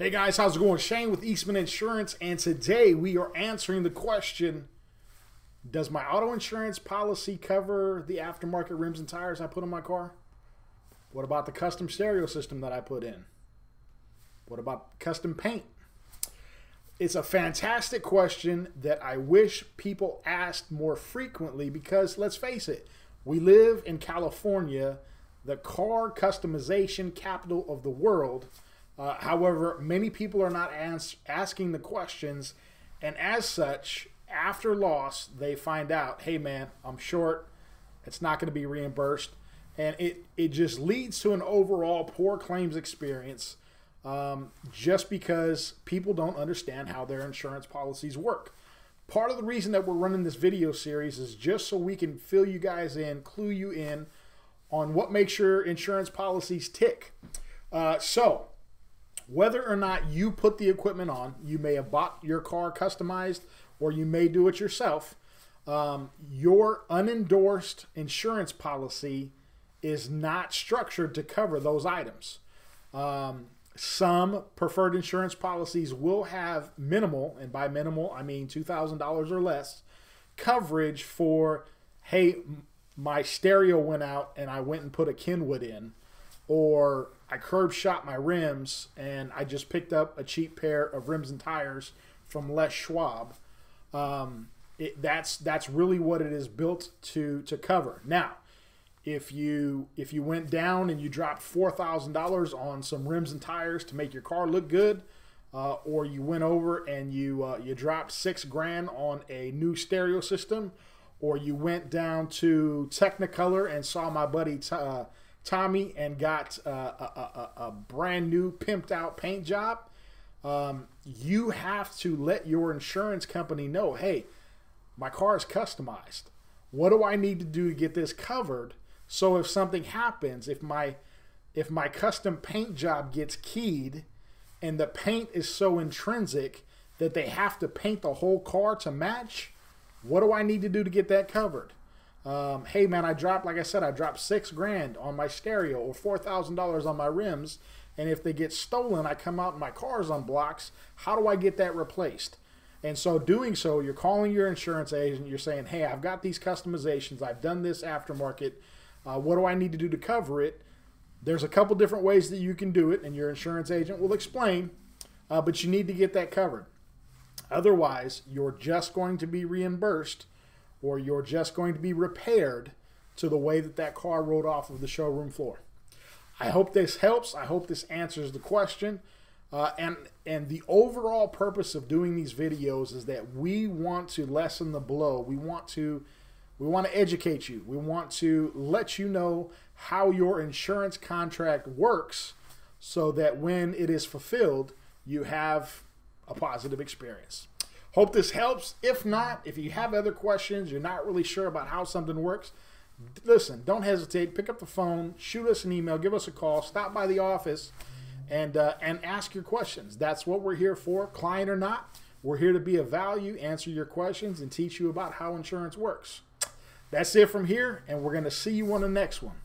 Hey guys, how's it going? Shane with Eastman Insurance, and today we are answering the question Does my auto insurance policy cover the aftermarket rims and tires I put on my car? What about the custom stereo system that I put in? What about custom paint? It's a fantastic question that I wish people asked more frequently because let's face it, we live in California, the car customization capital of the world uh, however, many people are not as- asking the questions, and as such, after loss, they find out, hey man, I'm short, it's not going to be reimbursed, and it it just leads to an overall poor claims experience, um, just because people don't understand how their insurance policies work. Part of the reason that we're running this video series is just so we can fill you guys in, clue you in on what makes your insurance policies tick. Uh, so whether or not you put the equipment on, you may have bought your car customized or you may do it yourself. Um, your unendorsed insurance policy is not structured to cover those items. Um, some preferred insurance policies will have minimal, and by minimal, I mean $2,000 or less, coverage for, hey, my stereo went out and I went and put a Kenwood in or I curb shot my rims and I just picked up a cheap pair of rims and tires from Les Schwab. Um, it, that's that's really what it is built to to cover. Now, if you if you went down and you dropped four thousand dollars on some rims and tires to make your car look good, uh, or you went over and you uh, you dropped six grand on a new stereo system, or you went down to Technicolor and saw my buddy. T- uh, Tommy and got uh, a, a, a, brand new pimped out paint job, um, you have to let your insurance company know, hey, my car is customized. What do I need to do to get this covered? So if something happens, if my if my custom paint job gets keyed and the paint is so intrinsic that they have to paint the whole car to match, what do I need to do to get that covered? Um, hey man, I dropped, like I said, I dropped six grand on my stereo or four thousand dollars on my rims, and if they get stolen, I come out and my car's on blocks. How do I get that replaced? And so, doing so, you're calling your insurance agent. You're saying, "Hey, I've got these customizations. I've done this aftermarket. Uh, what do I need to do to cover it?" There's a couple different ways that you can do it, and your insurance agent will explain. Uh, but you need to get that covered. Otherwise, you're just going to be reimbursed or you're just going to be repaired to the way that that car rolled off of the showroom floor. I hope this helps. I hope this answers the question. Uh, and and the overall purpose of doing these videos is that we want to lessen the blow. We want to we want to educate you. We want to let you know how your insurance contract works so that when it is fulfilled, you have a positive experience. Hope this helps. If not, if you have other questions, you're not really sure about how something works, listen, don't hesitate. Pick up the phone, shoot us an email, give us a call, stop by the office, and uh, and ask your questions. That's what we're here for, client or not. We're here to be of value, answer your questions, and teach you about how insurance works. That's it from here, and we're going to see you on the next one.